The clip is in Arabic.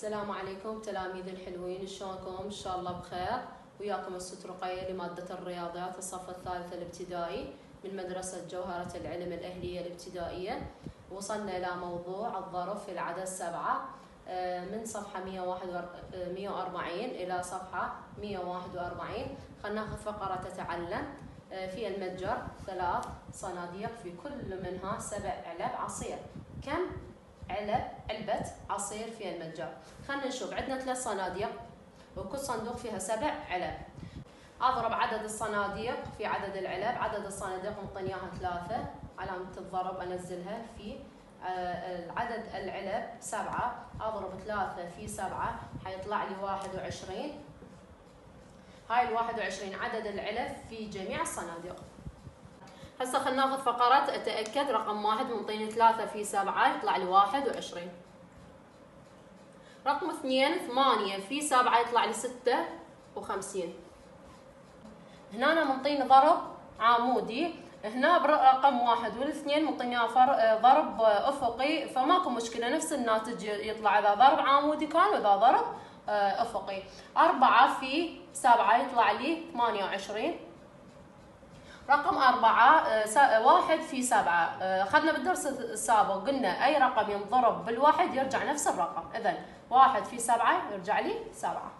السلام عليكم تلاميذ الحلوين شلونكم؟ إن شاء الله بخير. وياكم الست رقية لمادة الرياضيات الصف الثالث الابتدائي من مدرسة جوهرة العلم الأهلية الابتدائية. وصلنا إلى موضوع الظرف في العدد سبعة آه، من صفحة 141 إلى صفحة 141 خلينا ناخذ فقرة تتعلم. آه، في المتجر ثلاث صناديق في كل منها سبع علب عصير. علب علبة عصير في المتجر خلينا نشوف. عندنا ثلاث صناديق وكل صندوق فيها سبع علب. أضرب عدد الصناديق في عدد العلب. عدد الصناديق مطين إياها ثلاثة. علامة الضرب أنزلها في آه، عدد العلب سبعة. أضرب ثلاثة في سبعة. حيطلع لي واحد وعشرين. هاي الواحد وعشرين عدد العلب في جميع الصناديق. هسه خلينا ناخذ فقرات. أتأكد رقم واحد منطيني ثلاثة في سبعة يطلع لي واحد وعشرين. رقم اثنين ثمانية في سبعة يطلع لي ستة وخمسين. هنا أنا منطيني ضرب عمودي. هنا برقم واحد والاثنين منطيني ضرب أفقي. فماكو مشكلة نفس الناتج يطلع. إذا ضرب عمودي كان وإذا ضرب آه، أفقي. أربعة في سبعة يطلع لي ثمانية وعشرين. رقم أربعة آه، واحد في سبعة. آه، أخذنا بالدرس السابق قلنا أي رقم ينضرب بالواحد يرجع نفس الرقم. إذا واحد في سبعة يرجع لي سبعة.